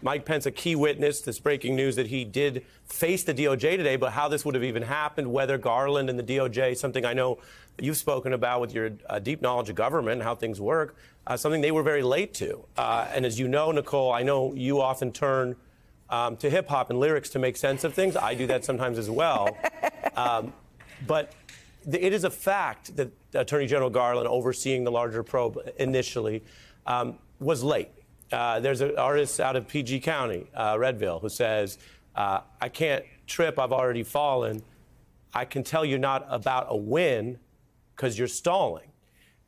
Mike Pence a key witness. This breaking news that he did face the DOJ today, but how this would have even happened, whether Garland and the DOJ, something I know you've spoken about with your uh, deep knowledge of government and how things work, uh, something they were very late to. Uh, and as you know, Nicolle, I know you often turn um, to hip hop and lyrics to make sense of things. I do that sometimes as well. Um, but it is a fact that Attorney General Garland, overseeing the larger probe initially, um, was late. Uh, there's an artist out of PG County, uh, Redville, who says, uh, I can't trip, I've already fallen. I can tell you not about a win because you're stalling.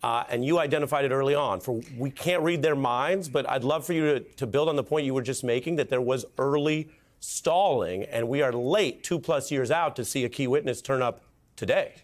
Uh, and you identified it early on. For we can't read their minds, but I'd love for you to, to build on the point you were just making that there was early stalling, and we are late, two plus years out, to see a key witness turn up today.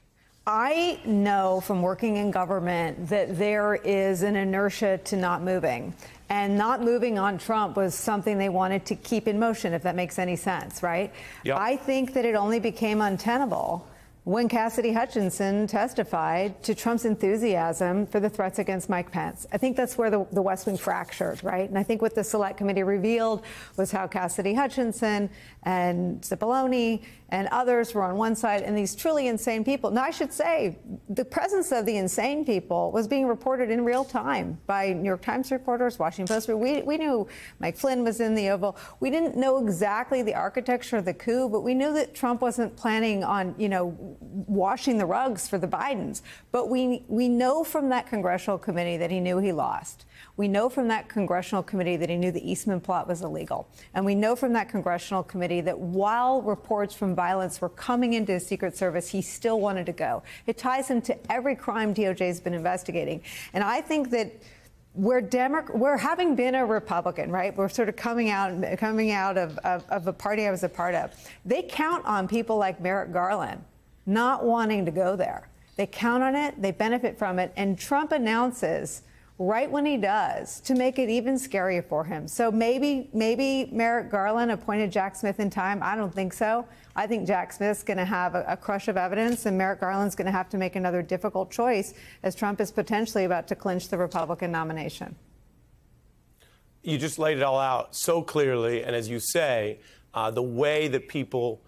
I know from working in government that there is an inertia to not moving. And not moving on Trump was something they wanted to keep in motion, if that makes any sense, right? Yep. I think that it only became untenable when Cassidy Hutchinson testified to Trump's enthusiasm for the threats against Mike Pence. I think that's where the, the, West Wing fractured, right? And I think what the Select Committee revealed was how Cassidy Hutchinson and Cipollone and others were on one side, and these truly insane people. Now, I should say, the presence of the insane people was being reported in real time by New York Times reporters, Washington Post. We, we knew Mike Flynn was in the Oval. We didn't know exactly the architecture of the coup, but we knew that Trump wasn't planning on, you know, washing the rugs for the Bidens. But we, we know from that congressional committee that he knew he lost. We know from that congressional committee that he knew the Eastman plot was illegal. And we know from that congressional committee that while reports from violence were coming into the Secret Service, he still wanted to go. It ties him to every crime DOJ has been investigating. And I think that we're Demo- we're having been a Republican, right? We're sort of coming out coming out of, of, of a party I was a part of. They count on people like Merrick Garland not wanting to go there. They count on it, they benefit from it, and Trump announces right when he does to make it even scarier for him. So maybe maybe Merrick Garland appointed Jack Smith in time. I don't think so. I think Jack Smith's going to have a, a, crush of evidence, and Merrick Garland's going to have to make another difficult choice as Trump is potentially about to clinch the Republican nomination. You just laid it all out so clearly, and as you say, uh, the way that people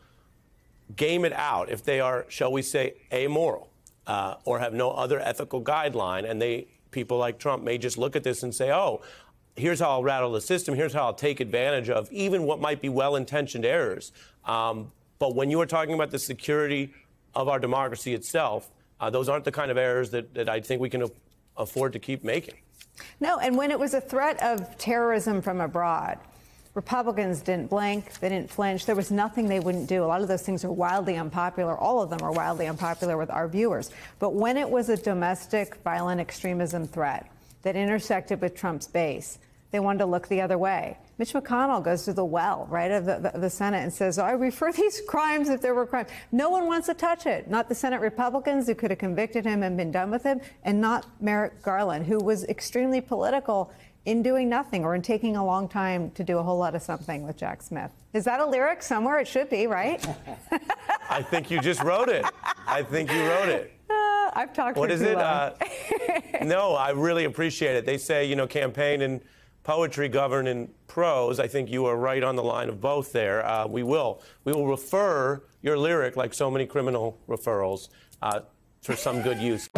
game it out, if they are, shall we say, amoral. Uh, or have no other ethical guideline, and they people like Trump may just look at this and say, oh, here's how I'll rattle the system, here's how I'll take advantage of even what might be well intentioned errors. Um, but when you are talking about the security of our democracy itself, uh, those aren't the kind of errors that, that I think we can afford to keep making. No, and when it was a threat of terrorism from abroad, Republicans didn't blink, they didn't flinch. There was nothing they wouldn't do. A lot of those things are wildly unpopular. All of them are wildly unpopular with our viewers. But when it was a domestic violent extremism threat that intersected with Trump's base, they wanted to look the other way. Mitch McConnell goes to the well, right, of the, the, the, Senate and says, oh, I refer these crimes if there were crimes. No one wants to touch it. Not the Senate Republicans who could have convicted him and been done with him, and not Merrick Garland, who was extremely political in doing nothing or in taking a long time to do a whole lot of something with Jack Smith. Is that a lyric somewhere? It should be, right? I think you just wrote it. I think you wrote it. Uh, I've talked. What is it? Uh, no, I really appreciate it. They say you know campaign and poetry govern in prose. I think you are right on the line of both there. Uh, we will we will refer your lyric like so many criminal referrals uh, for some good use.